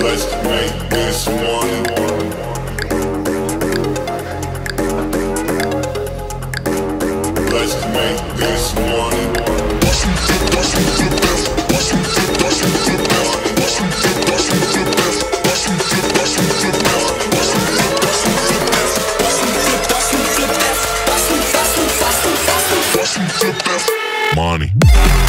make this. Let's make this one. Money.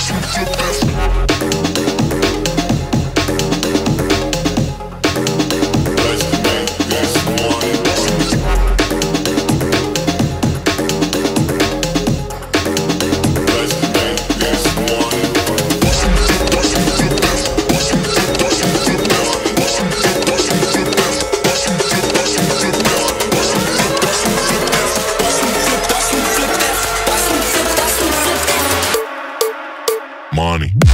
Cause he's the best. money.